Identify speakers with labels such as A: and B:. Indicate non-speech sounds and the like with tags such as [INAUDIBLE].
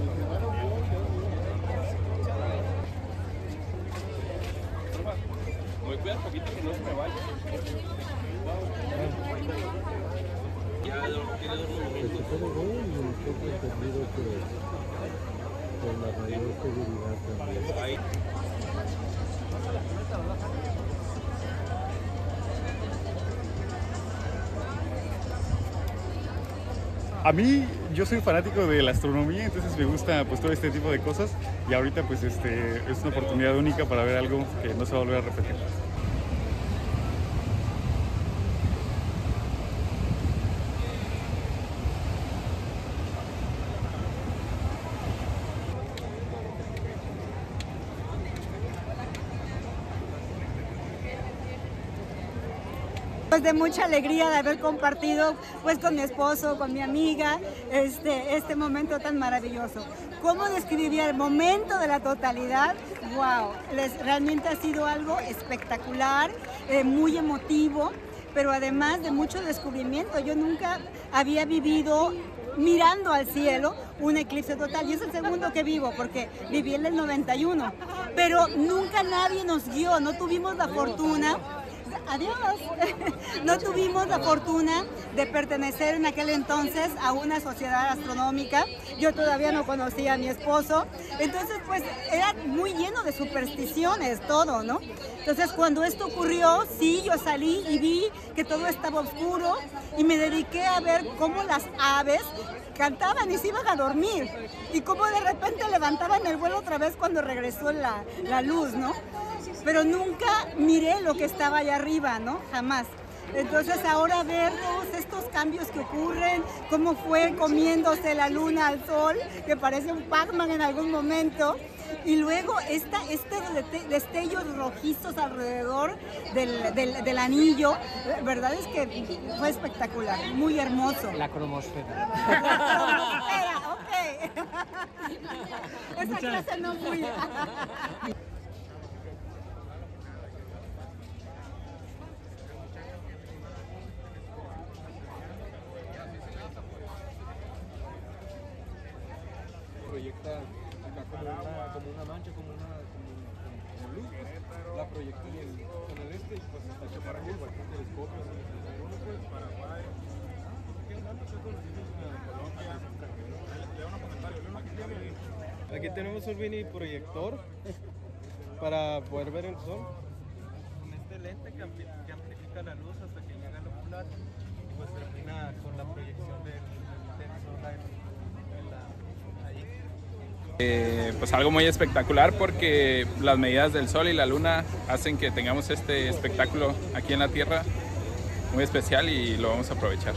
A: Me. Ahí.
B: A mí, yo soy fanático de la astronomía, entonces me gusta pues todo este tipo de cosas y ahorita pues este es una oportunidad única para ver algo que no se va a volver a repetir.
C: Pues de mucha alegría de haber compartido pues con mi esposo, con mi amiga, este, este momento tan maravilloso. ¿Cómo describiría el momento de la totalidad? ¡Wow! Les, realmente ha sido algo espectacular, eh, muy emotivo, pero además de mucho descubrimiento. Yo nunca había vivido mirando al cielo un eclipse total. Y es el segundo que vivo, porque viví en el 91. Pero nunca nadie nos guió, no tuvimos la fortuna adiós. [LAUGHS] No tuvimos la fortuna de pertenecer en aquel entonces a una sociedad astronómica. Yo todavía no conocía a mi esposo. Entonces, pues era muy lleno de supersticiones todo, ¿no? Entonces, cuando esto ocurrió, sí, yo salí y vi que todo estaba oscuro y me dediqué a ver cómo las aves cantaban y se iban a dormir. Y cómo de repente levantaban el vuelo otra vez cuando regresó la, la luz, ¿no? Pero nunca miré lo que estaba allá arriba, ¿no? Jamás. Entonces ahora ver todos estos cambios que ocurren, cómo fue comiéndose la luna al sol, que parece un Pac-Man en algún momento, y luego esta, este destellos rojizos alrededor del, del, del, anillo, la verdad es que fue espectacular, muy hermoso.
D: La cromosfera. [LAUGHS]
C: La cromosfera, ok. [LAUGHS] Esa clase no fui. [LAUGHS]
E: proyecta acá como una, como una mancha, como una como, como, como luz, pues, la proyecta en el, en el este y pues está hecho para curva, aquí telescopios, uno pues Paraguay, Aquí tenemos un mini proyector para poder ver el sol. Con este lente que amplifica la luz hasta que llega al ocular y pues termina con la proyección del, del sol
A: eh, pues algo muy espectacular porque las medidas del sol y la luna hacen que tengamos este espectáculo aquí en la Tierra muy especial y lo vamos a aprovechar.